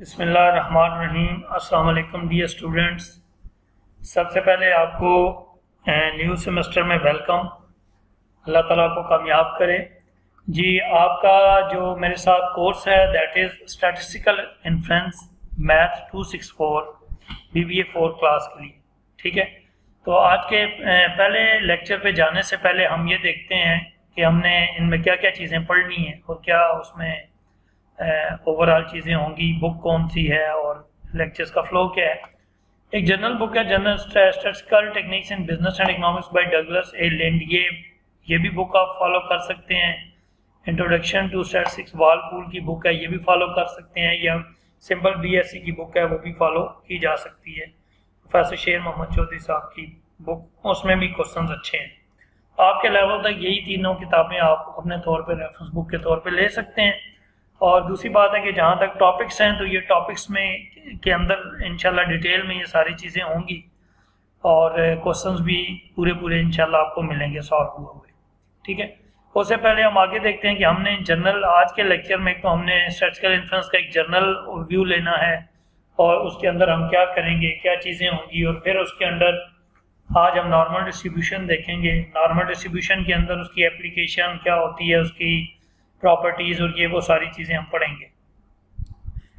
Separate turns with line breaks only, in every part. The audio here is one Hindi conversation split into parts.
बसमीम अस्सलाम डियर स्टूडेंट्स। सबसे पहले आपको न्यू सेमेस्टर में वेलकम। अल्लाह ताला को कामयाब करे। जी, आपका जो मेरे साथ कोर्स है that is statistical influence math 264 BBA four class के लिए। ठीक है? तो आज के पहले लेक्चर पे जाने से पहले हम ये देखते हैं कि हमने इनमें क्या क्या चीज़ें पढ़नी हैं और क्या उसमें ओवरऑल चीज़ें होंगी। बुक कौन सी है और लेक्चर्स का फ्लो क्या है? एक जनरल बुक है general statistical techniques in business and economics by Douglas A Lind ये ये भी बुक आप फॉलो कर सकते हैं। इंट्रोडक्शन टू स्टैटिस्टिक्स वालपूल की बुक है, ये भी फॉलो कर सकते हैं। या सिंपल बीएससी की बुक है, वो भी फॉलो की जा सकती है। प्रोफेसर शेर मोहम्मद चौधरी साहब की बुक उसमें भी क्वेश्चन अच्छे हैं। आपके लेवल तक यही तीनों किताबें आप अपने तौर पर रेफरेंस बुक के तौर पर ले सकते हैं। और दूसरी बात है कि जहाँ तक टॉपिक्स हैं तो ये टॉपिक्स में के अंदर इंशाल्लाह डिटेल में ये सारी चीज़ें होंगी और क्वेश्चंस भी पूरे पूरे इंशाल्लाह आपको मिलेंगे सॉल्व हुए हुए। ठीक है? उससे पहले हम आगे देखते हैं कि हमने जनरल आज के लेक्चर में तो हमने स्टेटिकल इन्फ्लुएंस का एक जनरल व्यू लेना है और उसके अंदर हम क्या करेंगे, क्या चीज़ें होंगी और फिर उसके अंदर आज हम नॉर्मल डिस्ट्रीब्यूशन देखेंगे। नॉर्मल डिस्ट्रीब्यूशन के अंदर उसकी एप्लीकेशन क्या होती है, उसकी प्रॉपर्टीज़ और ये वो सारी चीज़ें हम पढ़ेंगे।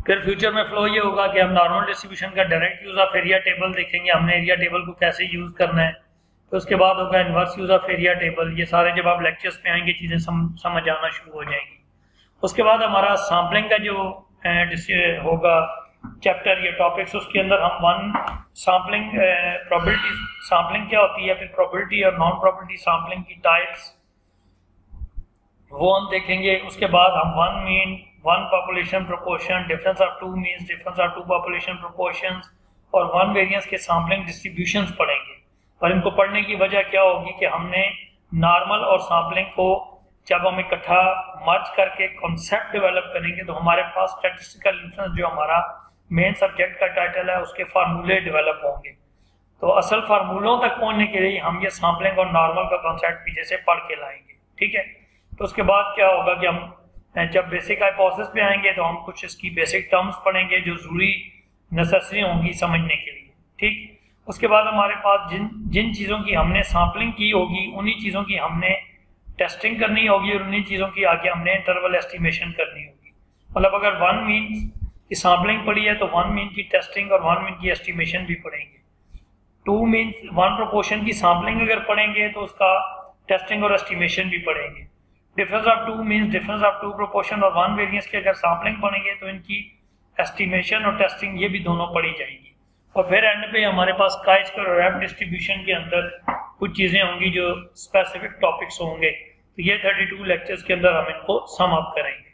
फिर फ्यूचर में फ्लो ये होगा कि हम नॉर्मल डिस्ट्रीब्यूशन का direct use of area table देखेंगे हमने एरिया टेबल को कैसे यूज़ करना है। तो उसके बाद होगा inverse use of area table ये सारे जब आप लेक्चर्स पे आएँगे चीज़ें सम, समझ आना शुरू हो जाएँगी। उसके बाद हमारा सैम्पलिंग का जो होगा चैप्टर या टॉपिक्स उसके अंदर हम वन सैम्पलिंग प्रॉबिलिटी सैम्पलिंग क्या होती है? फिर प्रॉबिलिटी और नॉन प्रॉबिलिटी सैम्पलिंग की टाइप्स वो हम देखेंगे। उसके बाद हम one mean one population proportion difference of two means difference of two population proportion और वन वेरियंस के सैम्पलिंग डिस्ट्रीब्यूशन पढ़ेंगे। और इनको पढ़ने की वजह क्या होगी कि हमने नॉर्मल और सैम्पलिंग को जब हम इकट्ठा मर्ज करके कॉन्सेप्ट डेवलप करेंगे तो हमारे पास स्टेटिस्टिकल इन्फ्लुएंस जो हमारा मेन सब्जेक्ट का टाइटल है, उसके फार्मूले डेवलप होंगे। तो असल फार्मूलों तक पहुँचने के लिए हम ये सैम्पलिंग और नॉर्मल का कॉन्सेप्ट पीछे से पढ़ के लाएँगे। ठीक है? तो उसके बाद क्या होगा कि हम जब बेसिक हाइपोथेसिस पे आएँगे तो हम कुछ इसकी बेसिक टर्म्स पढ़ेंगे जो ज़रूरी नेसेसरी होंगी समझने के लिए, ठीक? उसके बाद हमारे पास जिन जिन चीज़ों की हमने सैम्पलिंग की होगी, उन्हीं चीज़ों की हमने टेस्टिंग करनी होगी और उन्हीं चीज़ों की आगे हमने इंटरवल एस्टिमेशन करनी होगी। मतलब अगर वन मीन की सैम्पलिंग पड़ी है तो वन मीन की टेस्टिंग और वन मीन की एस्टिमेशन भी पढ़ेंगे। टू मीन वन प्रोपोर्शन की सैम्पलिंग अगर पढ़ेंगे तो उसका टेस्टिंग और एस्टिमेशन भी पढ़ेंगे। Difference of two means difference of two proportion और वन वेरियंस की अगर सैम्पलिंग पढ़ेंगे तो इनकी एस्टिमेशन और टेस्टिंग ये भी दोनों पढ़ी जाएगी। और फिर एंड पे हमारे पास काइस और रैप डिस्ट्रीब्यूशन के अंदर कुछ चीज़ें होंगी जो स्पेसिफिक टॉपिक्स होंगे। तो ये 32 लेक्चर्स के अंदर हम इनको सम अप करेंगे।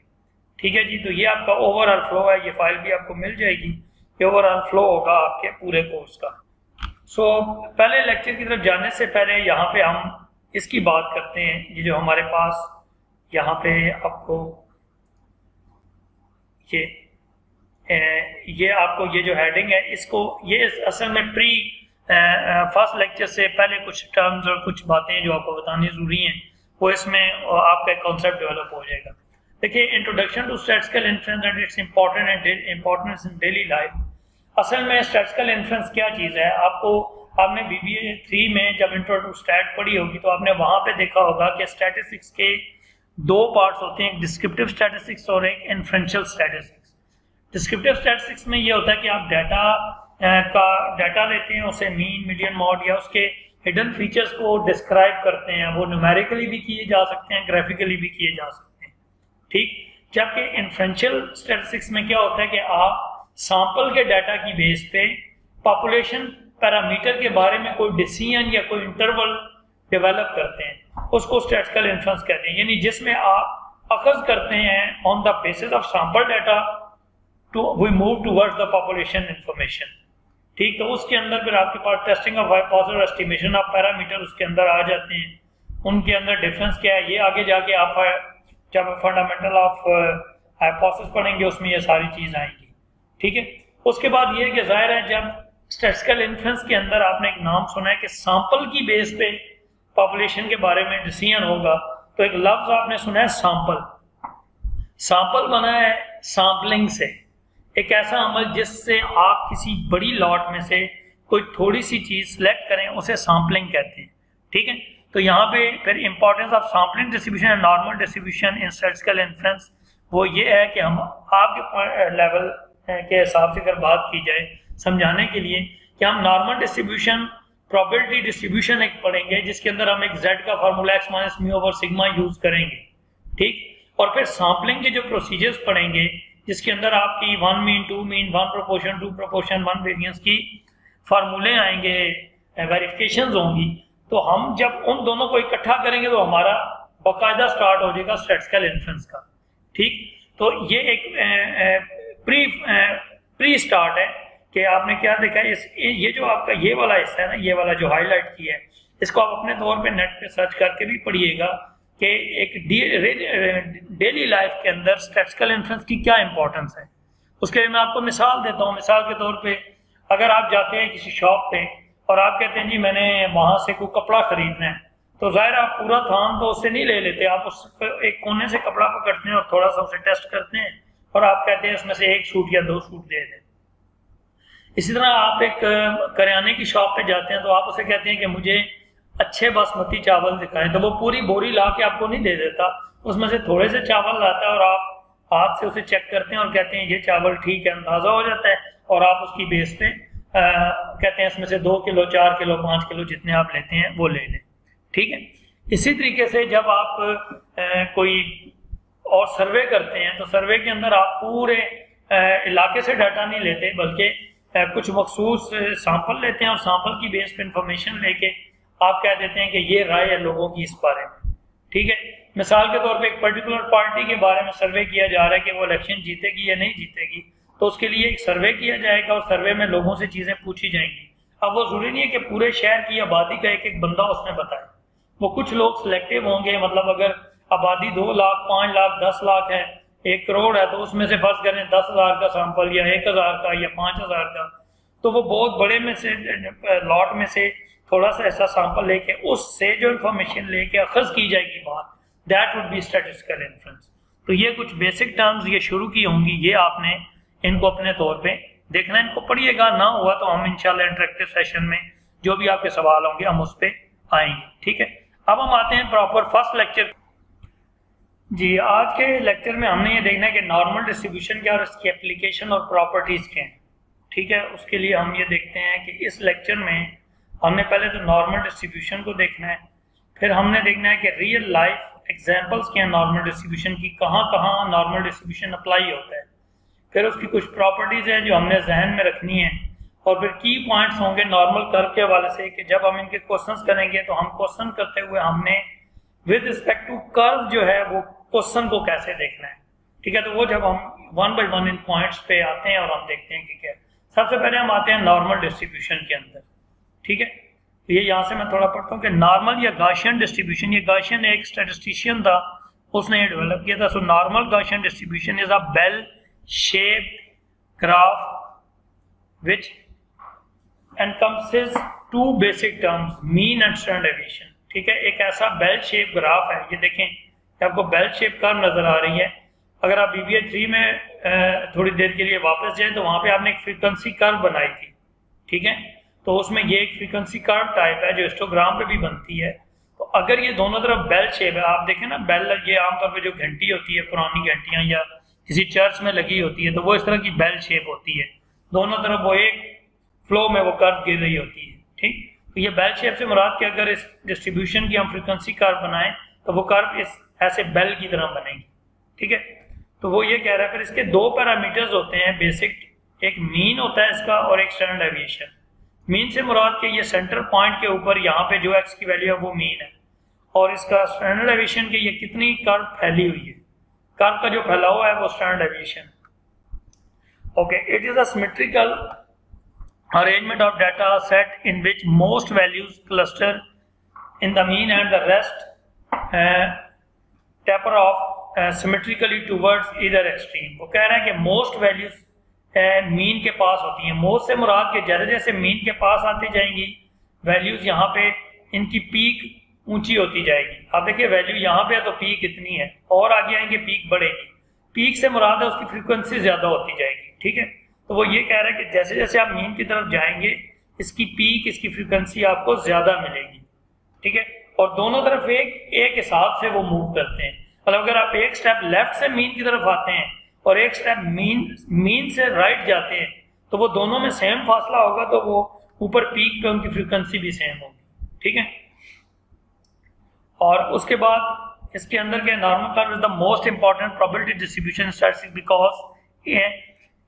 ठीक है जी? तो ये आपका ओवरऑल फ्लो है ये फ़ाइल भी आपको मिल जाएगी। ये ओवरऑल फ्लो होगा आपके पूरे कोर्स का। सो so, पहले लेक्चर की तरफ़ जाने से पहले यहाँ पे हम इसकी बात करते हैं ये जो हमारे पास यहाँ पे आपको ये ये आपको ये जो हेडिंग है, इसको, ये असल में प्री फ़र्स्ट लेक्चर से पहले कुछ टर्म्स और कुछ बातें जो आपको बतानी ज़रूरी हैं, वो इसमें आपका एक कॉन्सेप्ट डेवलप हो जाएगा। देखिए introduction to statical influence and its important and importance in daily life असल में स्टेटिकल इन्फ्लुएंस क्या चीज़ है? आपको, आपने बीबीए थ्री में जब इंट्रो टू स्टैट पढ़ी होगी तो आपने वहाँ पे देखा होगा कि स्टैटिस्टिक्स के दो पार्ट्स होते हैं, एक डिस्क्रिप्टिव स्टैटिस्टिक्स और एक इन्फ्रेंशियल स्टैटिस्टिक्स डिस्क्रिप्टिव स्टैटिस्टिक्स में ये होता है कि आप डाटा का डाटा लेते हैं, उसे मीन मीडियन मॉड या उसके हिडन फीचर्स को डिस्क्राइब करते हैं, वो न्यूमेरिकली भी किए जा सकते हैं ग्राफिकली भी किए जा सकते हैं। ठीक? जबकि इन्फ्रेंशियल स्टैटिस्टिक्स में क्या होता है कि आप सैंपल के डाटा की बेस पे पॉपुलेशन पैरामीटर के बारे में कोई डिसीज़न या कोई इंटरवल डेवलप करते हैं। उसको स्टेटिकल इन्फ्लुएंस कहते हैं। यानी जिसमें आप अखज करते हैं on the basis of sample data to we move towards the population information ठीक तो उसके अंदर फिर आपके पास testing of hypothesis estimation of parameter उसके अंदर आ जाते हैं। उनके अंदर डिफरेंस क्या है? ये आगे जाके आप, जब फंडामेंटल ऑफ़ हाइपोथेसिस पढ़ेंगे, उसमें ये सारी चीज़ आएँगी। ठीक है? उसके बाद ये कि ज़ाहिर है, जब स्टेटिकल इन्फ्लुएंस के अंदर आपने एक नाम सुना है कि सैंपल की बेस पे पॉपुलेशन के बारे में डिसीज़न होगा तो एक लफ्ज आपने सुना है सैंपल सैंपल बना है सैम्पलिंग से। एक ऐसा अमल जिससे आप किसी बड़ी लॉट में से कोई थोड़ी सी चीज़ सेलेक्ट करें, उसे सैम्पलिंग कहते हैं। ठीक है? तो यहाँ पे फिर importance of sampling distribution and normal distribution in statistical influence वो ये है कि हम आपके लेवल के हिसाब से अगर बात की जाए समझाने के लिए कि हम नॉर्मल डिस्ट्रीब्यूशन प्रोबेबिलिटी डिस्ट्रीब्यूशन एक पढ़ेंगे, जिसके अंदर हम एक जेड का formula X minus mu over sigma use करेंगे, ठीक? और फिर सैम्पलिंग के जो प्रोसीजर्स पढ़ेंगे, जिसके अंदर आपकी one mean two mean one proportion two proportion one variance की फार्मूले आएँगे वेरिफिकेशन होंगी तो हम जब उन दोनों को इकट्ठा करेंगे तो हमारा बाकायदा स्टार्ट हो जाएगा स्टेटिस्टिकल इन्फ्लुएंस का, ठीक? तो ये एक प्री प्री स्टार्ट है। कि आपने क्या देखा? इस, ये जो आपका, ये वाला हिस्सा है ना, ये वाला जो हाईलाइट किया है, इसको आप अपने तौर पे नेट पे सर्च करके भी पढ़िएगा कि एक डेली लाइफ के अंदर स्टेटिस्टिकल इन्फ्लुएंस की क्या इंपॉर्टेंस है। उसके लिए मैं आपको मिसाल देता हूँ, मिसाल के तौर पे अगर आप जाते हैं किसी शॉप पे और आप कहते हैं, जी, मैंने वहाँ से कोई कपड़ा खरीदना है। तो ज़ाहिर आप पूरा थान तो उससे नहीं ले लेते, आप उस एक कोने से कपड़ा पकड़ते हैं और थोड़ा सा उसे टेस्ट करते हैं और आप कहते हैं उसमें से एक सूट या दो सूट दे दें। इसी तरह आप एक करियाने की शॉप पे जाते हैं तो आप उसे कहते हैं कि मुझे अच्छे बासमती चावल दिखाएँ। तो वो पूरी बोरी ला के आपको नहीं दे देता। उसमें से थोड़े से चावल लाता है और आप हाथ से उसे चेक करते हैं और कहते हैं ये चावल ठीक है अंदाज़ा हो जाता है। और आप उसकी बेस पे आ, कहते हैं इसमें से दो किलो चार किलो पाँच किलो जितने आप लेते हैं वो ले लें। ठीक है? इसी तरीके से जब आप आ, कोई और सर्वे करते हैं तो सर्वे के अंदर आप पूरे आ, इलाके से डाटा नहीं लेते बल्कि कुछ मखसूस सैंपल लेते हैं और सैंपल की बेस पे इंफॉर्मेशन लेके आप कह देते हैं कि ये राय है लोगों की इस बारे में। ठीक है? मिसाल के तौर पे एक पर्टिकुलर पार्टी के बारे में सर्वे किया जा रहा है कि वो इलेक्शन जीतेगी या नहीं जीतेगी तो उसके लिए एक सर्वे किया जाएगा और सर्वे में लोगों से चीज़ें पूछी जाएँगी। अब वो ज़रूरी नहीं है कि पूरे शहर की आबादी का एक एक बंदा उसने बताया। वो कुछ लोग सिलेक्टिव होंगे मतलब अगर आबादी दो लाख, पाँच लाख, दस लाख है एक करोड़ है तो उसमें से फ़र्ज़ करें दस हज़ार का सैंपल या एक हज़ार का या पाँच हज़ार का तो वो बहुत बड़े में से लॉट में से थोड़ा सा ऐसा सैंपल लेके, उससे जो इन्फॉर्मेशन लेके अखज की जाएगी बात that would be statistical influence तो ये कुछ बेसिक टर्म्स ये शुरू की होंगी, ये आपने इनको अपने तौर पे देखना, इनको पढ़िएगा। ना हुआ तो हम इंशाल्लाह इंटरेक्टिव सेशन में जो भी आपके सवाल होंगे, हम उस पर आएँगे, ठीक है? अब हम आते हैं प्रॉपर फ़र्स्ट लेक्चर जी, आज के लेक्चर में हमने ये देखना है कि नॉर्मल डिस्ट्रीब्यूशन क्या और इसकी एप्लीकेशन और प्रॉपर्टीज़ क्या हैं। ठीक है, उसके लिए हम ये देखते हैं कि इस लेक्चर में हमने पहले तो नॉर्मल डिस्ट्रीब्यूशन को देखना है, फिर हमने देखना है कि रियल लाइफ एग्जांपल्स क्या हैं नॉर्मल डिस्ट्रीब्यूशन की कहाँ कहाँ नॉर्मल डिस्ट्रीब्यूशन अप्लाई होता है। फिर उसकी कुछ प्रॉपर्टीज़ हैं जो हमने जहन में रखनी है, और फिर की पॉइंट्स होंगे नॉर्मल कर्व के हवाले से कि जब हम इनके क्वेश्चंस करेंगे तो हम क्वेश्चन करते हुए हमने विद रिस्पेक्ट टू कर्व जो है वो क्वेश्चन को कैसे देखना है? ठीक है तो वो जब हम वन बाई वन इन पॉइंट्स पे आते हैं और हम देखते हैं कि क्या सबसे पहले हम आते हैं नॉर्मल डिस्ट्रीब्यूशन के अंदर। ठीक है? तो ये यहाँ से मैं थोड़ा पढ़ता हूँ कि नॉर्मल या गाशियन डिस्ट्रीब्यूशन ये गाशियन एक स्टेटिस्टिशियन था, उसने ये डेवलप किया था। So normal Gaussian distribution is a bell shaped graph which encompasses two basic terms, mean and standard deviation ठीक है? एक ऐसा बेल शेप ग्राफ है। ये देखें आपको बेल शेप कर्व नज़र आ रही है। अगर आप बीबीए थ्री में थोड़ी देर के लिए वापस जाएँ तो वहाँ पे आपने एक फ्रीक्वेंसी कर्व बनाई थी। ठीक है? तो उसमें ये एक फ्रीक्वेंसी कर्व टाइप है, जो हिस्टोग्राम पे भी बनती है। तो अगर ये दोनों तरफ़ बेल शेप है, आप देखें ना बेल ये आमतौर पर जो घंटी होती है, पुरानी घंटियाँ या किसी चर्च में लगी होती है तो वो इस तरह की बेल शेप होती है। दोनों तरफ़ वो एक फ्लो में वो कर्व गिर रही होती है। ठीक? तो ये बेल शेप से मुराद के अगर इस डिस्ट्रीब्यूशन की हम फ्रिक्वेंसी कर्व बनाएँ तो वो कर्व इस ऐसे बेल की तरह बनेगी ठीक है? तो वो ये कह रहा है फिर इसके दो पैरामीटर्स होते हैं बेसिक एक मीन होता है इसका और एक स्टैंडर्ड एविएशन मीन से मुराद के ये सेंटर पॉइंट के ऊपर यहाँ पे जो एक्स की वैल्यू है वो मीन है। और इसका स्टैंडर्ड एविएशन के ये कितनी कर्व फैली हुई है? कर्व का जो फैलाव है वो standard deviation okay it is a arrangement of data set in which most values cluster in the mean and the rest uh, off uh, symmetrically towards either extreme. वो कह रहे हैं कि most values मीन के पास होती हैं। मोस्ट से मुराद के जैसे जैसे मीन के पास आती जाएँगी वैल्यूज़ यहाँ पे इनकी पीक ऊँची होती जाएगी। आप देखिए वैल्यू यहाँ पे है तो पीक इतनी है और आगे आएँगे पीक बढ़ेगी। पीक से मुराद है उसकी फ्रीक्वेंसी ज़्यादा होती जाएगी ठीक है? तो वो ये कह रहा है कि जैसे जैसे आप मीन की तरफ़ जाएँगे इसकी पीक इसकी फ्रिक्वेंसी आपको ज़्यादा मिलेगी ठीक है? और दोनों तरफ़ एक एक हिसाब से वो मूव करते हैं। मतलब अगर आप एक स्टेप लेफ़्ट से मीन की तरफ़ आते हैं और एक स्टेप मीन मीन से राइट जाते हैं तो वो दोनों में सेम फासला होगा तो वो ऊपर पीक पे उनकी फ्रिक्वेंसी भी सेम होगी। ठीक है? और उसके बाद इसके अंदर के normal curve is the most important probability distribution statistics because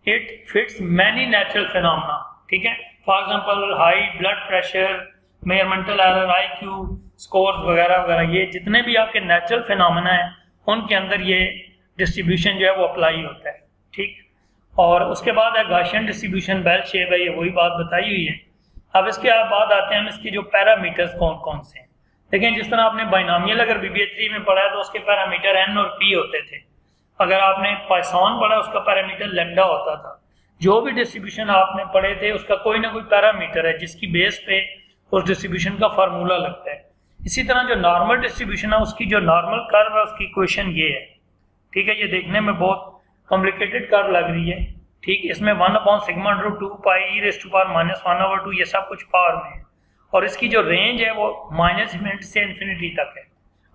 it fits many natural phenomena ठीक है? For example high blood pressure measurement error I Q score वगैरह वगैरह, ये जितने भी आपके नेचुरल फिनोमेना है, उनके अंदर ये डिस्ट्रीब्यूशन जो है वो अप्लाई होता है, ठीक? और उसके बाद है गाशियन डिस्ट्रीब्यूशन बेल शेप है, ये वही बात बताई हुई है। अब इसके बाद आते हैं हम इसके जो पैरामीटर्स कौन कौन से हैं। देखें, जिस तरह आपने बाइनामियल अगर बी थ्री में पढ़ा है तो उसके पैरामीटर एन और पी होते थे। अगर आपने पाइसॉन पढ़ा, उसका पैरामीटर लेमडा होता था। जो भी डिस्ट्रीब्यूशन आपने पढ़े थे, उसका कोई ना कोई पैरामीटर है, जिसकी बेस पे उस डिस्ट्रीब्यूशन का फार्मूला लगता है। इसी तरह जो नॉर्मल डिस्ट्रीब्यूशन है, उसकी जो नॉर्मल कर्व है, उसकी क्वेश्चन ये है। ठीक है, ये देखने में बहुत कॉम्प्लिकेटेड कर्व लग रही है। ठीक, इसमें one upon sigma under two pi raise to power minus one over two ये सब कुछ पावर में है। और इसकी जो रेंज है, वो माइनस इन्फिनिटी से इन्फिनिटी तक है।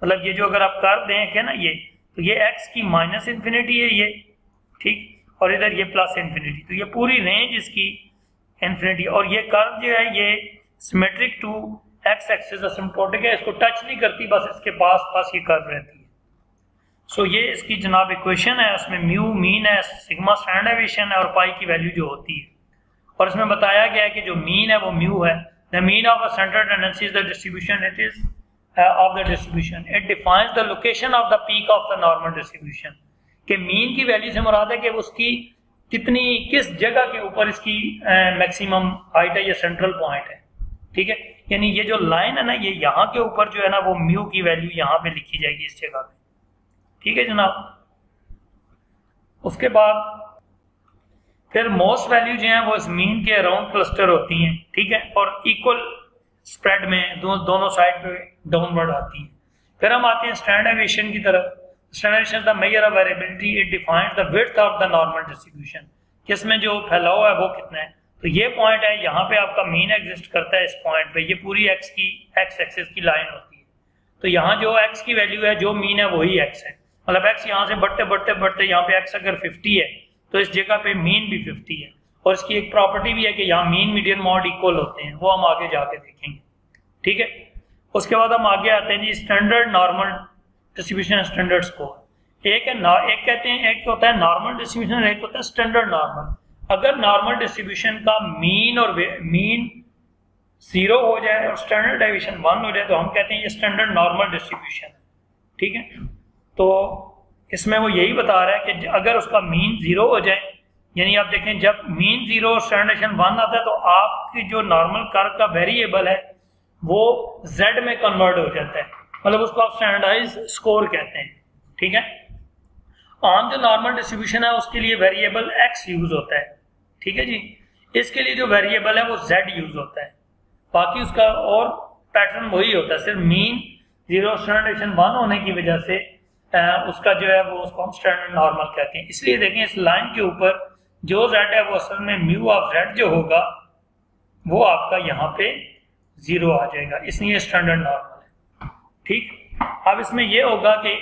मतलब ये जो अगर आप कर्व देखें ना ये तो ये एक्स की माइनस इन्फिनिटी है ये। ठीक, और इधर ये प्लस इन्फिनिटी तो ये पूरी रेंज इसकी इन्फिनिटी और ये कर्व जो है, ये symmetric to X axis asymptotic है इसको टच नहीं करती बस इसके पास पास ये कर्व रहती है। सो so, ये इसकी जनाब इक्वेशन है उसमें म्यू मीन है सिग्मा स्टैंड एविएशन है और पाई की वैल्यू जो होती है। और इसमें बताया गया है कि जो मीन है वो म्यू है। The mean of a center tendency is the distribution it is of the distribution it defines the location of the peak of the normal distribution के मीन की वैल्यू से मुराद है कि उसकी कितनी किस जगह के ऊपर इसकी मैक्सिमम uh, हाइट है या सेंट्रल पॉइंट है। ठीक है? यानी ये जो लाइन है ना ये यहाँ के ऊपर जो है ना वो म्यू की वैल्यू यहाँ पे लिखी जाएगी इस जगह पे। ठीक है जनाब? उसके बाद फिर मोस्ट वैल्यू जो है वो इस मीन के अराउंड क्लस्टर होती हैं ठीक है? और इक्वल स्प्रेड में दो, दोनों साइड पे डाउनवर्ड आती हैं। फिर हम आते हैं स्टैंड एविएशन की तरफ़। Stand the measure of variability it defined the width of the normal distribution किसमें जो फैलाव है वो कितना है? तो ये पॉइंट है, यहाँ पे आपका मीन एग्जिस्ट करता है इस पॉइंट पे। ये पूरी एक्स की एक्स एक्सिस की लाइन होती है। तो यहाँ जो एक्स की वैल्यू है, जो मीन है, वही एक्स है। मतलब एक्स यहाँ से बढ़ते बढ़ते बढ़ते, यहाँ पे एक्स अगर 50 है तो इस जगह पे मीन भी 50 है। और इसकी एक प्रॉपर्टी भी है कि यहाँ मीन मीडियन मॉड इक्वल होते हैं। वो हम आगे जाके देखेंगे। ठीक है? उसके बाद हम आगे आते हैं जी standard normal distribution standard score एक है एक कहते हैं, एक होता है नॉर्मल डिस्ट्रीब्यूशन एक होता है स्टैंडर्ड नॉर्मल अगर नॉर्मल डिस्ट्रीब्यूशन का मीन और मीन ज़ीरो हो जाए और स्टैंडर्ड डेविएशन वन हो जाए तो हम कहते हैं ये स्टैंडर्ड नॉर्मल डिस्ट्रीब्यूशन ठीक है? तो इसमें वो यही बता रहा है कि अगर उसका मीन ज़ीरो हो जाए, यानी आप देखें जब मीन ज़ीरो और स्टैंडर्डेशन वन आता है तो आपकी जो नॉर्मल कर्व का वेरिएबल है, वो जेड में कन्वर्ट हो जाता है। मतलब उसको आप स्टैंडर्डाइज स्कोर कहते हैं। ठीक है? आम जो नॉर्मल डिस्ट्रीब्यूशन है, उसके लिए वेरिएबल एक्स यूज़ होता है। ठीक है जी? इसके लिए जो वेरिएबल है, वो जेड यूज़ होता है। बाकी उसका और पैटर्न वही होता है, सिर्फ़ मीन ज़ीरो स्टैंडर्डेशन वन होने की वजह से उसका जो है, वो उसको हम स्टैंडर्ड नॉर्मल कहते हैं। इसलिए देखें, इस लाइन के ऊपर जो जेड है, वो असल में म्यू ऑफ़ जेड जो होगा, वो आपका यहाँ पे ज़ीरो आ जाएगा। इसलिए स्टैंडर्ड नॉर्मल है। ठीक? अब इसमें ये होगा कि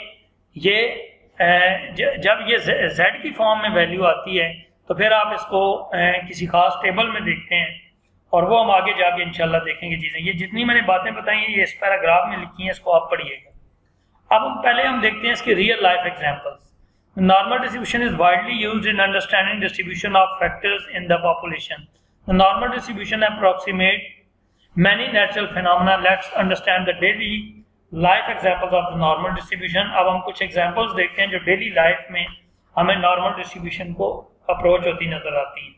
ये जब ये जेड की फॉर्म में वैल्यू आती है तो फिर आप इसको किसी खास टेबल में देखते हैं और वो हम आगे जाके इंशाल्लाह देखेंगे चीज़ें। ये जितनी मैंने बातें बताई हैं, ये इस पैराग्राफ में लिखी हैं, इसको आप पढ़िएगा। अब हम पहले हम देखते हैं इसके real life examples normal distribution is widely used in understanding distribution of factors in the population the normal distribution approximate many natural phenomena. Let's understand the daily life examples of the normal distribution. अब हम कुछ एग्जाम्पल्स देखते हैं जो डेली लाइफ में हमें नॉर्मल डिस्ट्रीब्यूशन को approach होती नज़र आती है।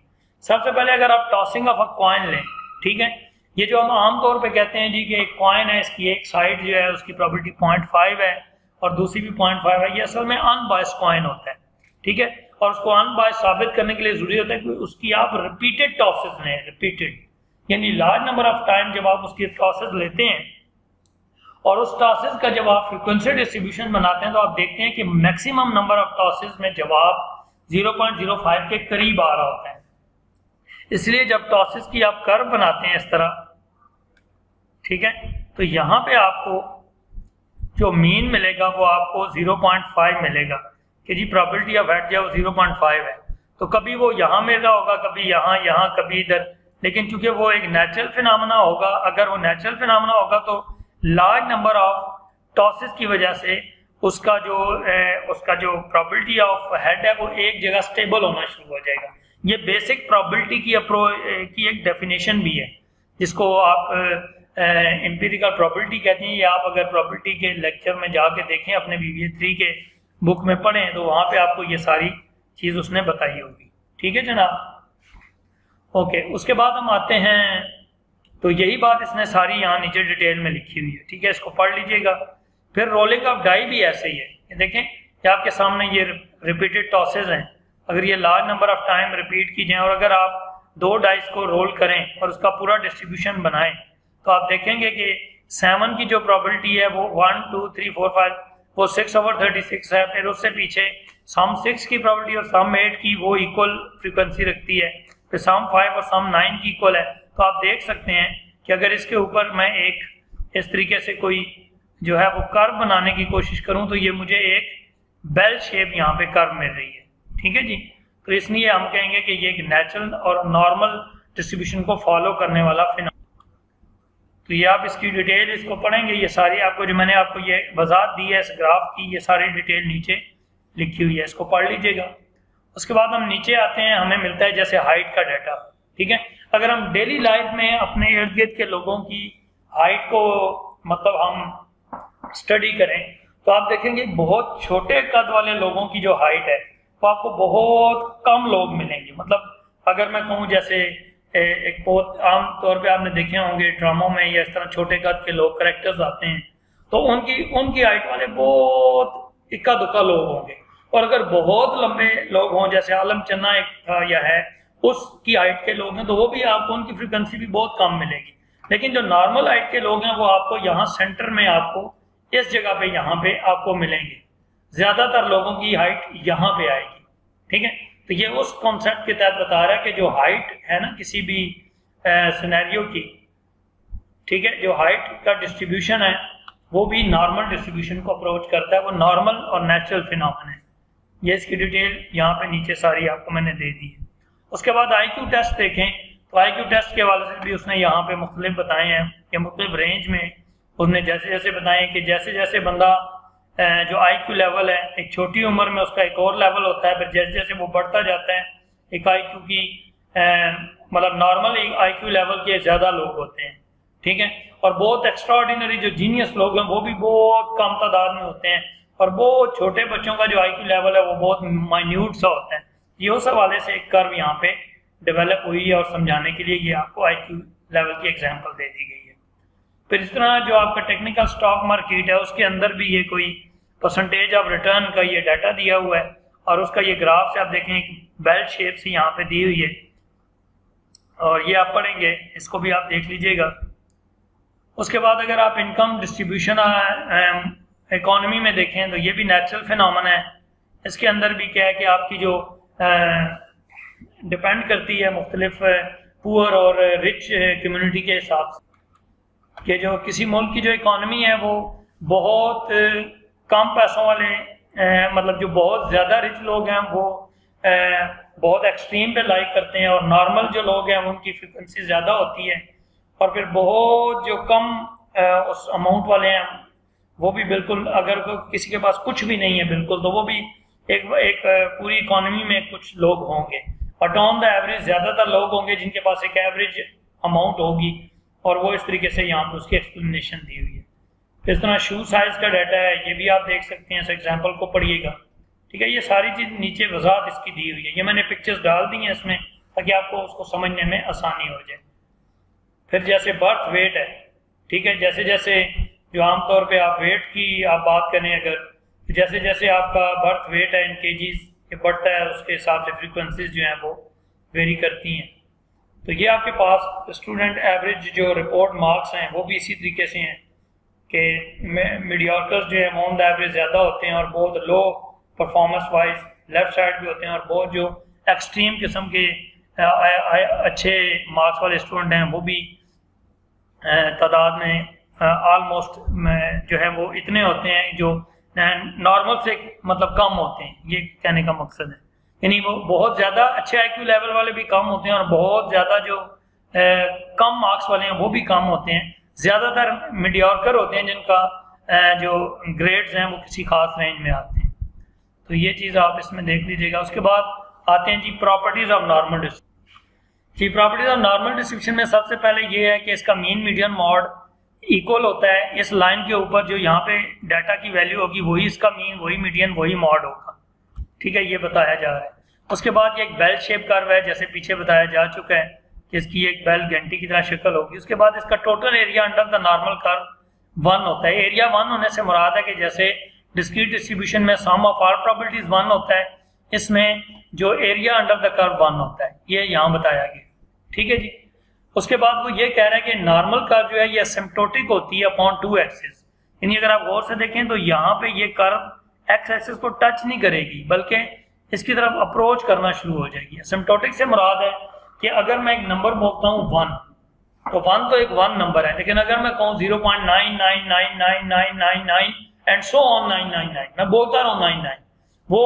सबसे पहले अगर आप टॉसिंग ऑफ़ a coin लें, ठीक है? ये जो हम आमतौर पे कहते हैं जी कि एक कॉइन है, इसकी एक साइड जो है, उसकी प्रॉबिलिटी पॉइंट फाइव है, और दूसरी भी पॉइंट फाइव है, ये असल में अनबायस कॉइन होता है, ठीक है? और उसको अनबायस साबित करने के लिए ज़रूरी होता है कि उसकी आप रिपीटेड टॉसेस लें रिपीटेड यानी लार्ज नंबर ऑफ़ टाइम जब आप उसकी टॉसेस लेते हैं, और उस टॉसेस का जब आप फ्रिक्वेंसी डिस्ट्रीब्यूशन बनाते हैं तो आप देखते हैं कि मैक्सिमम नंबर ऑफ़ टॉसेस में जवाब 0.05 के करीब आ रहा होता है। इसलिए जब टॉसिस की आप कर्व बनाते हैं इस तरह, ठीक है तो यहाँ पे आपको जो मीन मिलेगा वो आपको 0.5 मिलेगा कि जी प्रॉबिलिटी ऑफ़ हेड जो है वो 0.5 है। तो कभी वो यहाँ मिल रहा होगा, कभी यहाँ यहाँ, कभी इधर, लेकिन चूँकि वो एक नेचुरल फिनामिना होगा, अगर वो नेचुरल फिनामिना होगा तो लार्ज नंबर ऑफ़ टॉसिस की वजह से उसका जो उसका जो प्रॉबिलिटी ऑफ़ हेड है, वो एक जगह स्टेबल होना शुरू हो जाएगा। ये बेसिक प्रॉबिलिटी की अप्रो की एक डेफिनेशन भी है, जिसको आप एम्पिरिकल प्रॉबिलिटी कहते हैं, या आप अगर प्रॉबिलिटी के लेक्चर में जाके देखें, अपने बी थ्री के बुक में पढ़ें तो वहाँ पे आपको ये सारी चीज़ उसने बताई होगी। ठीक है जनाब? ओके उसके बाद हम आते हैं तो यही बात इसने सारी यहाँ नीचे डिटेल में लिखी हुई है। ठीक है, इसको पढ़ लीजिएगा। फिर रोलिंग ऑफ़ डाई भी ऐसे ही है। ये देखें, ये आपके सामने ये रिपीटेड टॉसेज हैं। अगर ये large number of time repeat की जाए और अगर आप दो डाइस को रोल करें और उसका पूरा डिस्ट्रीब्यूशन बनाएँ तो आप देखेंगे कि सेवन की जो प्रॉबिलिटी है वो one two three four five वो सिक्स ओवर थर्टी सिक्स है। फिर उससे पीछे सम सिक्स की प्रॉबिलिटी और सम एट की वो इक्वल फ्रिक्वेंसी रखती है। फिर सम फाइव और सम नाइन की इक्वल है। तो आप देख सकते हैं कि अगर इसके ऊपर मैं एक इस तरीके से कोई जो है वो कर्व बनाने की कोशिश करूँ तो ये मुझे एक बेल शेप यहाँ पे कर्व मिल रही है। ठीक है जी? तो इसलिए हम कहेंगे कि ये एक नेचुरल और नॉर्मल डिस्ट्रीब्यूशन को फॉलो करने वाला फिन तो ये आप इसकी डिटेल इसको पढ़ेंगे, ये सारी आपको जो मैंने आपको ये वजात दी है, इस ग्राफ की, ये सारी डिटेल नीचे लिखी हुई है, इसको पढ़ लीजिएगा। उसके बाद हम नीचे आते हैं, हमें मिलता है जैसे हाइट का डाटा ठीक है? अगर हम डेली लाइफ में अपने इर्द गिर्द के लोगों की हाइट को मतलब हम स्टडी करें तो आप देखेंगे बहुत छोटे कद वाले लोगों की जो हाइट है, वो आपको बहुत कम लोग मिलेंगे। मतलब अगर मैं कहूँ जैसे एक बहुत आम तौर पे आपने देखे होंगे ड्रामों में या इस तरह छोटे कद के लोग करेक्टर्स आते हैं तो उनकी उनकी हाइट वाले बहुत इक्का दुक्का लोग होंगे। और अगर बहुत लंबे लोग हों, जैसे आलम चन्ना एक था या है, उसकी हाइट के लोग हैं तो वो भी आपको, उनकी फ्रिक्वेंसी भी बहुत कम मिलेगी। लेकिन जो नॉर्मल हाइट के लोग हैं, वो आपको यहाँ सेंटर में आपको इस जगह पे यहाँ पे आपको मिलेंगे। ज़्यादातर लोगों की हाइट यहाँ पे आएगी। ठीक है? तो ये उस कॉन्सेप्ट के तहत बता रहा है कि जो हाइट है ना किसी भी सिनेरियो की, ठीक है? जो हाइट का डिस्ट्रीब्यूशन है, वो भी नॉर्मल डिस्ट्रीब्यूशन को अप्रोच करता है। वो नॉर्मल और नेचुरल फिनोमिन है। ये इसकी डिटेल यहाँ पे नीचे सारी आपको मैंने दे दी है। उसके बाद आई क्यू टेस्ट देखें। तो आई क्यू टेस्ट के हवाले से भी उसने यहाँ पे मुख्तलिफ़ बताए हैं। कि मुख्तलिफ़ रेंज में उसने जैसे जैसे बताए कि जैसे जैसे बंदा जो आई क्यू लेवल है, एक छोटी उम्र में उसका एक और लेवल होता है, फिर जैसे जैसे वो बढ़ता जाता है, एक आई क्यू की मतलब नॉर्मल आई क्यू लेवल के ज़्यादा लोग होते हैं, ठीक है? और बहुत एक्स्ट्रा जो जीनियस लोग हैं, वो भी बहुत कम तादाद में होते हैं, और बहुत छोटे बच्चों का जो आई क्यू लेवल है, वो बहुत माइन्यूट सा होता है। ये उस हवाले से एक कर्व यहाँ पे डेवलप हुई है और समझाने के लिए ये आपको आई क्यू लेवल की एग्ज़ाम्पल दे दी गई फिर इस तरह जो आपका टेक्निकल स्टॉक मार्केट है, उसके अंदर भी ये कोई परसेंटेज ऑफ़ रिटर्न का ये डाटा दिया हुआ है और उसका ये ग्राफ से आप देखें बेल्ट शेप से यहाँ पे दी हुई है। और ये आप पढ़ेंगे, इसको भी आप देख लीजिएगा। उसके बाद अगर आप इनकम डिस्ट्रीब्यूशन इकोनॉमी में देखें तो ये भी नेचुरल फिनमन है। इसके अंदर भी क्या है कि आपकी जो डिपेंड करती है मुख्तलिफ़ पुअर और रिच कम्युनिटी के हिसाब से। कि जो किसी मुल्क की जो इकॉनमी है, वो बहुत कम पैसों वाले मतलब जो बहुत ज़्यादा रिच लोग हैं, वो बहुत एक्सट्रीम पे लाइक करते हैं और नॉर्मल जो लोग हैं, उनकी फ्रिक्वेंसी ज़्यादा होती है। और फिर बहुत जो कम उस अमाउंट वाले हैं, वो भी बिल्कुल, अगर किसी के पास कुछ भी नहीं है बिल्कुल तो वो भी एक एक पूरी इकोनॉमी में कुछ लोग होंगे। और ऑन द एवरेज ज़्यादातर लोग होंगे जिनके पास एक एवरेज अमाउंट होगी। और वो इस तरीके से यहाँ पे उसकी एक्सप्लेनेशन दी हुई है। इस तरह शू साइज़ का डाटा है, ये भी आप देख सकते हैं, इस एग्ज़ाम्पल को पढ़िएगा। ठीक है, ये सारी चीज़ नीचे वजात इसकी दी हुई है। ये मैंने पिक्चर्स डाल दी हैं इसमें, ताकि आपको उसको समझने में आसानी हो जाए। फिर जैसे बर्थ वेट है, ठीक है जैसे जैसे जो आमतौर पर आप वेट की आप बात करें अगर तो जैसे जैसे आपका बर्थ वेट है इन के बढ़ता है, उसके हिसाब से फ्रिक्वेंसीज जो हैं वो वेरी करती हैं। तो ये आपके पास स्टूडेंट एवरेज जो रिपोर्ट मार्क्स हैं वो भी इसी तरीके से हैं कि मीडियाकर्स जो है द एवरेज ज़्यादा होते हैं और बहुत low performance wise left side भी होते हैं और बहुत जो एक्सट्रीम किस्म के आ, आ, आ, अच्छे मार्क्स वाले स्टूडेंट हैं वो भी तादाद में आलमोस्ट जो है वो इतने होते हैं जो नॉर्मल से मतलब कम होते हैं ये कहने का मकसद है। यानी वो बहुत ज़्यादा अच्छे आईक्यू लेवल वाले भी कम होते हैं और बहुत ज़्यादा जो ए, कम मार्क्स वाले हैं वो भी कम होते हैं। ज़्यादातर मीडियोकर होते हैं जिनका ए, जो ग्रेड्स हैं वो किसी खास रेंज में आते हैं। तो ये चीज़ आप इसमें देख लीजिएगा। उसके बाद आते हैं जी प्रॉपर्टीज़ ऑफ़ नॉर्मल डिस्ट्रीब्यूशन जी प्रॉपर्टीज़ ऑफ़ नॉर्मल डिस्ट्रीब्यूशन में सबसे पहले ये है कि इसका मीन मीडियन मॉड इक्वल होता है। इस लाइन के ऊपर जो यहाँ पे डाटा की वैल्यू होगी वही इसका मीन वही मीडियन वही मॉड होगा। ठीक है ये बताया जा रहा है। उसके बाद ये एक बेल शेप कर्व है, जैसे पीछे बताया जा चुका है कि इसकी एक बेल घंटी की तरह शक्ल होगी। उसके बाद इसका total area under the normal curve one होता है। एरिया वन होने से मुराद है कि जैसे डिस्क्रीट डिस्ट्रीब्यूशन में sum of all properties one होता है, इसमें जो area under the curve one होता है, ये यहाँ बताया गया ठीक है जी? उसके बाद वो ये कह रहे हैं कि नॉर्मल कर्व जो है, ये सिम्टोटिक होती है अपॉन टू एक्सेस यानी अगर आप गौर से देखें तो यहाँ पे ये कर्व एक्स एक्सिस को टच नहीं करेगी, बल्कि इसकी तरफ़ अप्रोच करना शुरू हो जाएगी। सिम्टोटिक से मुराद है कि अगर मैं एक नंबर बोलता हूँ वन तो वन तो एक वन नंबर है, लेकिन अगर मैं कहूँ zero point nine nine nine nine nine nine nine and so on nine nine nine मैं बोलता रहा हूँ नाइन नाइन वो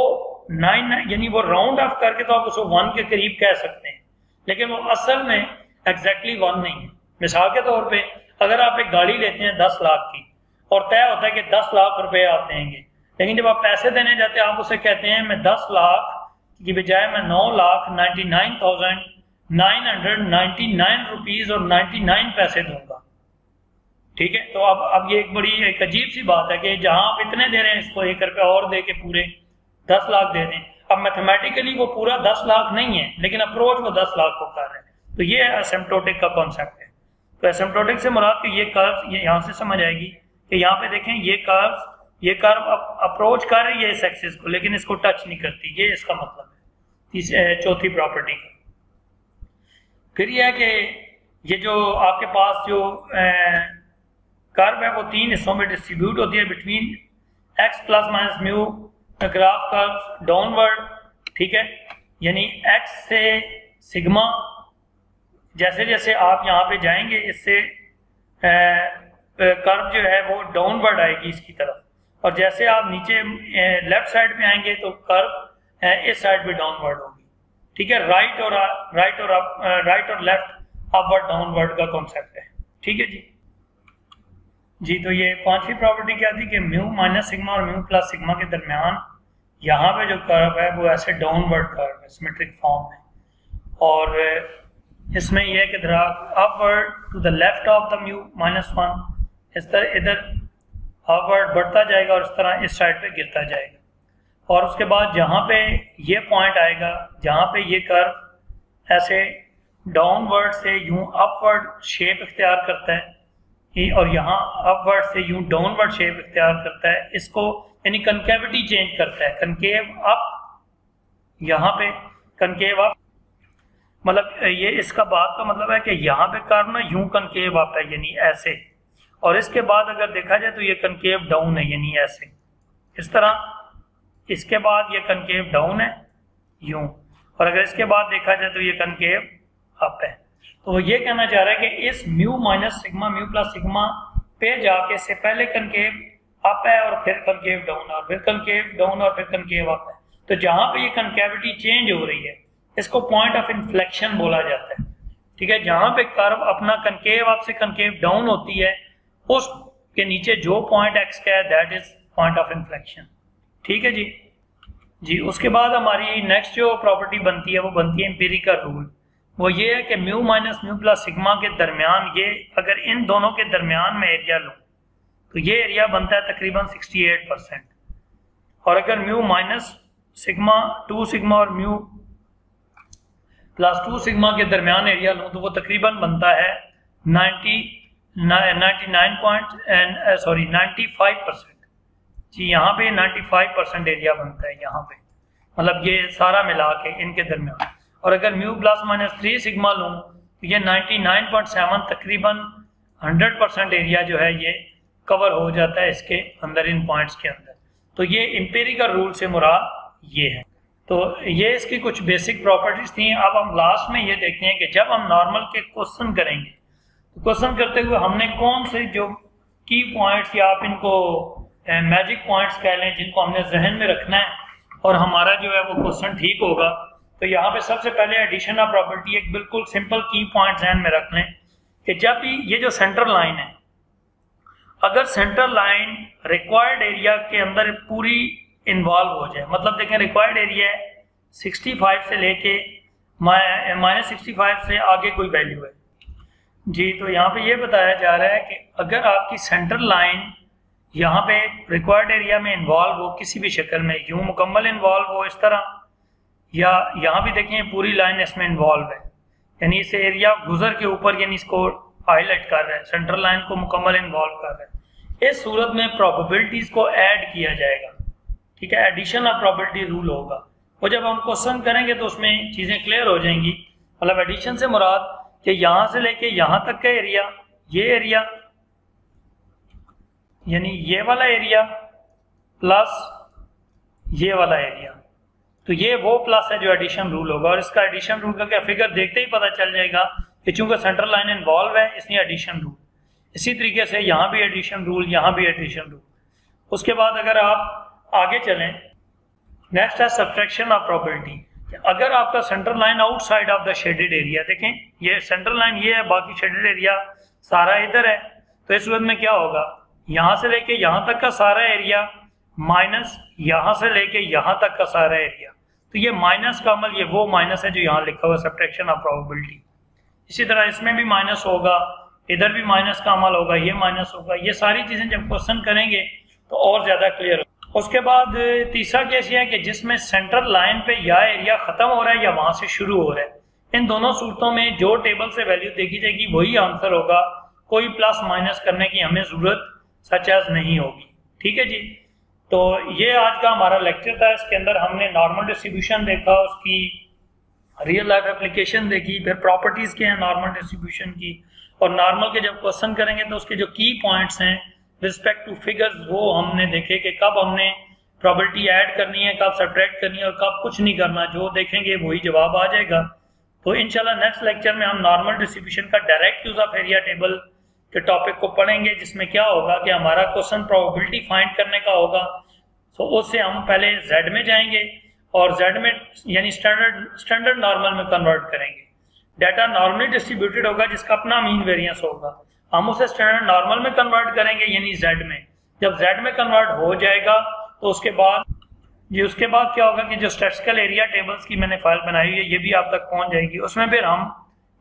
नाइन नाइन यानी वो राउंड ऑफ़ करके तो आप उसको वन के करीब कह सकते हैं, लेकिन वो असल में एग्जैक्टली वन नहीं है। मिसाल के तौर पर अगर आप एक गाड़ी लेते हैं दस लाख की, और तय होता है कि दस लाख रुपए आप देंगे लेकिन जब आप पैसे देने जाते हैं, आप उसे कहते हैं, मैं दस लाख की बजाय मैं नौ lakh ninety nine thousand nine hundred ninety nine rupees और नाइन्टी नाइन पैसे दूँगा. ठीक है? तो अब अब ये एक बड़ी, एक अजीब सी बात है कि जहाँ आप इतने दे रहे हैं इसको एक रुपया और दे के पूरे दस लाख दे दें। अब मैथमेटिकली वो पूरा दस लाख नहीं है, लेकिन अप्रोच वो दस लाख को कर रहे हैं। तो ये एसेम्टोटिक का कॉन्सेप्ट है। तो एसेम्टोटिक से मुराद कि ये कर्व ये यहाँ से समझ आएगी कि यहाँ पे देखें, ये कर्व ये कर्व अप्रोच कर रही है इस एक्सिस को, लेकिन इसको टच नहीं करती। ये इसका मतलब है। चौथी प्रॉपर्टी का। फिर यह है कि ये जो आपके पास जो कर्व है, वो तीन हिस्सों में डिस्ट्रीब्यूट होती है between X plus minus mu graph curve downward ठीक है? यानी एक्स से सिग्मा जैसे जैसे आप यहाँ पे जाएँगे, इससे कर्व जो है वो डाउनवर्ड आएगी इसकी तरफ़। और जैसे आप नीचे लेफ़्ट साइड में आएँगे तो कर्व इस साइड पे डाउनवर्ड होगी। ठीक है? राइट और राइट और राइट और लेफ़्ट अपवर्ड डाउनवर्ड का कॉन्सेप्ट है। ठीक है जी? जी तो ये पांचवी प्रॉपर्टी क्या थी कि म्यू माइनस सिग्मा और म्यू प्लस सिग्मा के दरमियान यहाँ पे जो कर्व है, वो ऐसे डाउनवर्ड कर्व है सिमेट्रिक फॉर्म में। और इसमें यह है कि upward to the left of the mu minus one इस तरह, इधर अपवर्ड बढ़ता जाएगा और इस तरह इस साइड पे गिरता जाएगा। और उसके बाद जहाँ पे ये पॉइंट आएगा, जहाँ पे ये कर्व ऐसे डाउनवर्ड से यूँ अपवर्ड शेप इख्तियार करता है और यहाँ अपवर्ड से यूँ डाउनवर्ड शेप इख्तियार करता है, इसको यानी कनकेविटी चेंज करता है। कनकेव अप यहाँ पे कनकेव अप मतलब ये इसका बात का मतलब है कि यहाँ पे कर्व ना यूँ कनकेव अप है, यानी ऐसे। और इसके बाद अगर देखा जाए तो ये कनकेव डाउन है, यानी ऐसे। इस तरह, इसके बाद ये कनकेव डाउन है, यूँ। और अगर इसके बाद देखा जाए तो ये कनकेव अप है। तो ये कहना चाह रहा है कि इस mu minus sigma mu plus sigma पे जाके से पहले कनकेव अप है और फिर कनकेव डाउन और फिर कनकेव डाउन और फिर कनकेव अप है। तो जहाँ पे ये कनकेविटी चेंज हो रही है, इसको पॉइंट ऑफ़ इन्फ्लेक्शन बोला जाता है। ठीक है? जहाँ पे कर्व अपना कनकेव अप से कनकेव डाउन होती है उस के नीचे जो पॉइंट एक्स का है that is point of inflection ठीक है जी? जी, उसके बाद हमारी नेक्स्ट जो प्रॉपर्टी बनती है, वो बनती है एम्पेरिकल रूल वो ये है कि mu minus mu plus sigma के दरमियान ये अगर इन दोनों के दरमियान में एरिया लूँ तो ये एरिया बनता है तकरीबन 68 परसेंट और अगर mu minus sigma two sigma और म्यू प्लस टू सिग्मा के दरमियान एरिया लूँ तो वो तकरीबन बनता है 90 99 पॉइंट सॉरी 95 परसेंट। जी, यहाँ पे 95 परसेंट एरिया बनता है, यहाँ पे। मतलब ये सारा मिला के इनके दरमियान। और अगर mu plus minus three sigma लूँ तो ये 99.7 तकरीबन 100 परसेंट एरिया जो है ये कवर हो जाता है इसके अंदर, इन पॉइंट्स के अंदर। तो ये इम्पेरिकल रूल से मुराद ये है। तो ये इसकी कुछ बेसिक प्रॉपर्टीज़ थी। अब हम लास्ट में ये देखते हैं कि जब हम नॉर्मल के क्वेश्चन करेंगे क्वेश्चन करते हुए हमने कौन से जो की पॉइंट्स या आप इनको मैजिक पॉइंट्स कह लें, जिनको हमने जहन में रखना है, और हमारा जो है वो क्वेश्चन ठीक होगा। तो यहाँ पे सबसे पहले एडिशन ऑफ़ प्रॉपर्टी एक बिल्कुल सिंपल की पॉइंट जहन में रख लें कि जब भी ये जो सेंट्रल लाइन है, अगर सेंट्रल लाइन रिक्वायर्ड एरिया के अंदर पूरी इन्वॉल्व हो जाए मतलब देखें रिक्वायर्ड एरिया है 65 से लेके माइनस सिक्सटी से आगे कोई वैल्यू है। जी तो यहाँ पे ये बताया जा रहा है कि अगर आपकी सेंट्रल लाइन यहाँ पे रिक्वायर्ड एरिया में इन्वॉल्व हो, किसी भी शक्ल में, यूँ मुकम्मल इन्वॉल्व हो इस तरह, या यहाँ भी देखें पूरी लाइन इसमें इन्वॉल्व है, यानी इस एरिया गुजर के ऊपर यानी इसको हाईलाइट कर रहा है सेंट्रल लाइन को मुकम्मल इन्वॉल्व कर रहा है। इस सूरत में प्रोबेबिलिटीज को ऐड किया जाएगा, ठीक है? एडिशन ऑफ़ प्रोबेबिलिटी रूल होगा। और जब हम क्वेश्चन करेंगे तो उसमें चीज़ें क्लियर हो जाएँगी। मतलब एडिशन से मुराद कि यहाँ से लेके यहाँ तक का एरिया ये एरिया यानी ये वाला एरिया प्लस ये वाला एरिया तो ये वो प्लस है जो एडिशन रूल होगा। और इसका एडिशन रूल का फिगर देखते ही पता चल जाएगा कि चूँकि सेंट्रल लाइन इन्वॉल्व है, इसलिए एडिशन रूल इसी तरीके से यहाँ भी एडिशन रूल यहाँ भी एडिशन रूल उसके बाद अगर आप आगे चलें नेक्स्ट है सब्ट्रैक्शन ऑफ़ प्रॉपर्टी अगर आपका central line outside of the shaded area देखें, ये सेंट्रल लाइन ये है, बाकी शेडेड एरिया सारा इधर है। तो इस वक्त में क्या होगा? यहाँ से लेके यहाँ तक का सारा एरिया माइनस यहाँ से लेके यहाँ तक का सारा एरिया तो ये माइनस का अमल ये वो माइनस है जो यहाँ लिखा हुआ सब्ट्रैक्शन ऑफ़ प्रोबेबिलिटी इसी तरह इसमें भी माइनस होगा, इधर भी माइनस का अमल होगा, ये माइनस होगा। ये सारी चीज़ें जब क्वेश्चन करेंगे तो और ज़्यादा क्लियर होगा। उसके बाद तीसरा केस ये है कि जिसमें सेंट्रल लाइन पे या एरिया ख़त्म हो रहा है या वहाँ से शुरू हो रहा है। इन दोनों सूरतों में जो टेबल से वैल्यू देखी जाएगी, वही आंसर होगा। कोई प्लस माइनस करने की हमें ज़रूरत सच एज नहीं होगी। ठीक है जी? तो ये आज का हमारा लेक्चर था। इसके अंदर हमने नॉर्मल डिस्ट्रीब्यूशन देखा, उसकी रियल लाइफ एप्लीकेशन देखी, फिर प्रॉपर्टीज़ के हैं नॉर्मल डिस्ट्रीब्यूशन की। और नॉर्मल के जब क्वेश्चन करेंगे तो उसके जो की पॉइंट्स हैं रिस्पेक्ट टू फिगर्स वो हमने देखे कि कब हमने प्रॉपर्टी ऐड करनी है, कब सब्ट्रैक्ट करनी है और कब कुछ नहीं करना। जो देखेंगे वही जवाब आ जाएगा। तो इनशाला नेक्स्ट लेक्चर में हम नॉर्मल डिस्ट्रीब्यूशन का direct use of area table के टॉपिक को पढ़ेंगे, जिसमें क्या होगा कि हमारा क्वेश्चन प्रोबेबिलिटी फाइंड करने का होगा। तो उससे हम पहले जेड में जाएँगे और जेड में, यानी स्टैंडर्ड स्टैंडर्ड नॉर्मल में कन्वर्ट करेंगे। डाटा नॉर्मली डिस्ट्रीब्यूटेड होगा, जिसका अपना मीन वेरिएंस होगा। हम उसे स्टैंडर्ड नॉर्मल में कन्वर्ट करेंगे, यानी जेड में। जब जेड में कन्वर्ट हो जाएगा तो उसके बाद, ये उसके बाद क्या होगा कि जो स्टेटिकल एरिया टेबल्स की मैंने फ़ाइल बनाई हुई है, ये भी आप तक पहुँच जाएगी। उसमें फिर हम,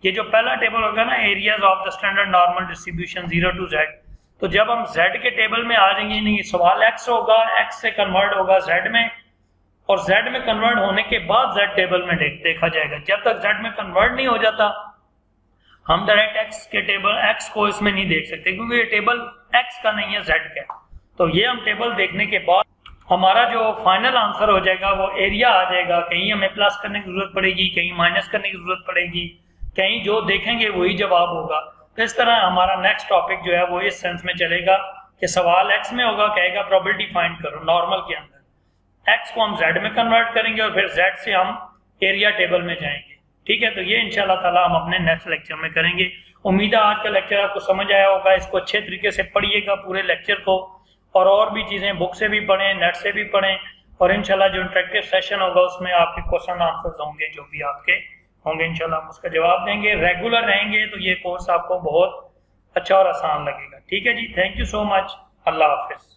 ये जो पहला टेबल होगा ना areas of the standard normal distribution zero to Z तो जब हम जेड के टेबल में आ जाएँगे नहीं सवाल एक्स होगा एक्स से कन्वर्ट होगा जेड में, और जेड में कन्वर्ट होने के बाद जेड टेबल में देखा जाएगा। जब तक जेड में कन्वर्ट नहीं हो जाता हम डायरेक्ट एक्स के टेबल एक्स को इसमें नहीं देख सकते, क्योंकि ये टेबल एक्स का नहीं है जेड का तो ये हम टेबल देखने के बाद हमारा जो फाइनल आंसर हो जाएगा, वो एरिया आ जाएगा। कहीं हमें प्लस करने की ज़रूरत पड़ेगी, कहीं माइनस करने की ज़रूरत पड़ेगी। कहीं जो देखेंगे, वही जवाब होगा। तो इस तरह हमारा नेक्स्ट टॉपिक जो है, वो इस सेंस में चलेगा कि सवाल एक्स में होगा, कहेगा प्रोबेबिलिटी फाइंड करो नॉर्मल के अंदर। एक्स को हम जेड में कन्वर्ट करेंगे और फिर जेड से हम एरिया टेबल में जाएँगे। ठीक है? तो ये ताला हम अपने नेक्स्ट लेक्चर में करेंगे। उम्मीद है आज का लेक्चर आपको समझ आया होगा। इसको अच्छे तरीके से पढ़िएगा पूरे लेक्चर को। और और भी चीज़ें बुक से भी पढ़ें नेट से भी पढ़ें। और इंशाल्लाह जो इंटरेक्टिव सेशन होगा, उसमें आपके क्वेश्चन आंसर होंगे, जो भी आपके होंगे, इंशाल्लाह हम उसका जवाब देंगे। रेगुलर रहेंगे तो ये कोर्स आपको बहुत अच्छा और आसान लगेगा। ठीक है जी? थैंक यू सो मच अल्लाह हाफिज़।